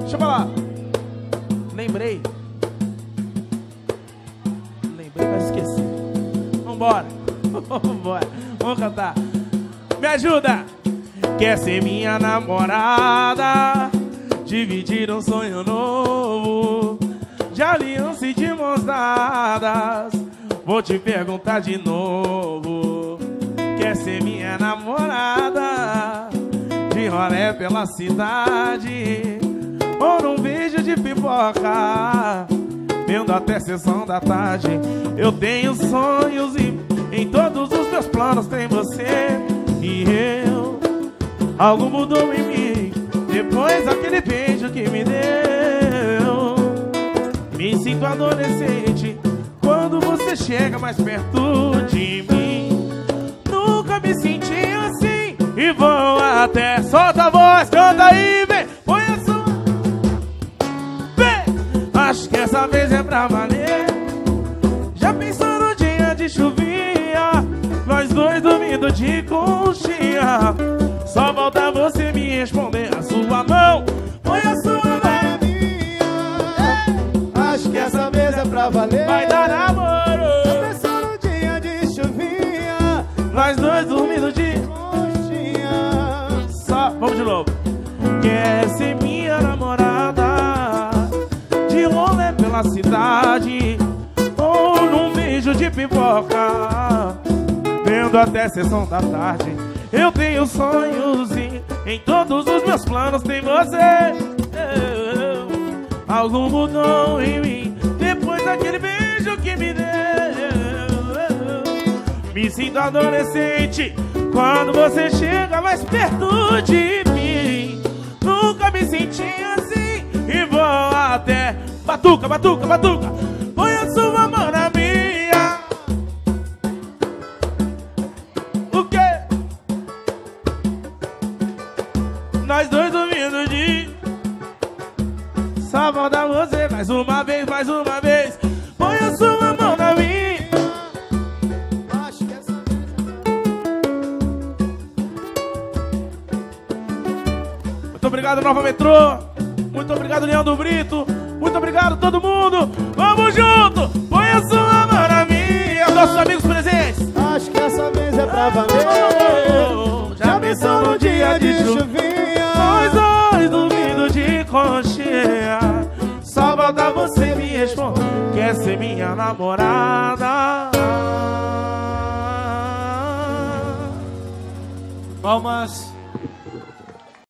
Deixa eu falar. Lembrei. Lembrei, mas esqueci. Vambora. Vambora. Vamos cantar. Me ajuda. Quer ser minha namorada? Dividir um sonho novo De aliança e de mãos dadas Vou te perguntar de novo Quer ser minha namorada? De rolé pela cidade Ou num vídeo de pipoca Vendo até sessão da tarde Eu tenho sonhos e em todos os meus planos tem você e eu Algo mudou em mim depois daquele beijo que me deu. Me sinto adolescente quando você chega mais perto de mim. Nunca me senti e vou até. Solta a voz, canta aí, vem, põe a sua. Vem, acho que essa vez é pra valer. Já pensou no dia de chuvinha? Nós dois dormindo de conchinha. Só falta você me responder a sua mão Põe a sua mão Acho que essa vez é pra valer Vai dar namoro Pensou no dia de chuvinha Nós dois dormindo de de novo Quer ser minha namorada De rolê pela cidade Ou num beijo de pipoca Vendo até sessão da tarde eu tenho sonhos e em todos os meus planos tem você. Eu, algo mudou em mim depois daquele beijo que me deu. Me sinto adolescente quando você chega mais perto de mim. Batuca, batuca, batuca. Põe a sua mão na minha. O quê? Nós dois dormindo de Só falta você mais uma vez, mais uma vez Põe a sua mão na minha vez Muito obrigado, Nova Metrô Muito obrigado, Leão do Brito Muito obrigado, todo mundo. Vamos junto. Põe a sua mão na minha. Nossos amigos presentes. Acho que essa vez é pra valer. Oh, Já pensou no dia de chuva? Nós dois dormindo de conchinha Só falta você me responder Quer ser minha namorada. Palmas.